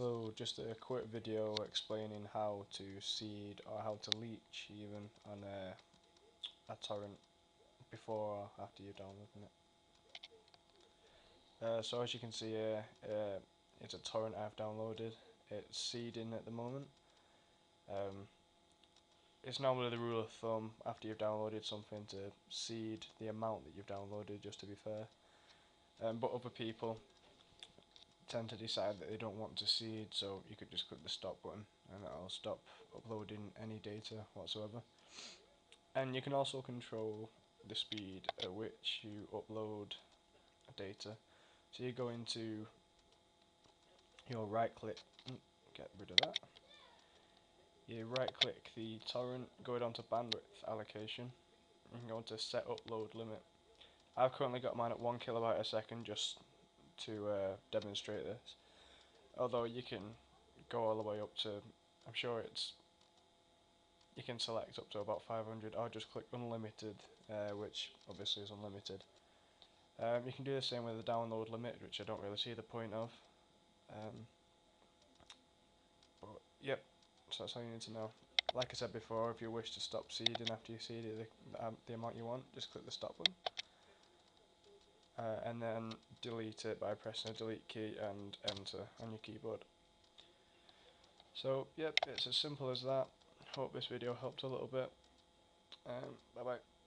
So just a quick video explaining how to seed or how to leech even on a, a torrent before or after you've downloaded it. Uh, so as you can see here, uh, it's a torrent I've downloaded. It's seeding at the moment. Um, it's normally the rule of thumb after you've downloaded something to seed the amount that you've downloaded just to be fair. Um, but other people tend to decide that they don't want to see it so you could just click the stop button and that'll stop uploading any data whatsoever. And you can also control the speed at which you upload data. So you go into your right click mm, get rid of that. You right click the torrent go down to bandwidth allocation and go to set upload limit. I've currently got mine at 1 kilobyte a second just to uh, demonstrate this. Although you can go all the way up to, I'm sure it's, you can select up to about 500 or just click unlimited, uh, which obviously is unlimited. Um, you can do the same with the download limit, which I don't really see the point of. Um, but yep, so that's all you need to know. Like I said before, if you wish to stop seeding after you seed the, um, the amount you want, just click the stop button uh, and then delete it by pressing the delete key and enter on your keyboard. So yep, it's as simple as that. Hope this video helped a little bit. Um, bye bye.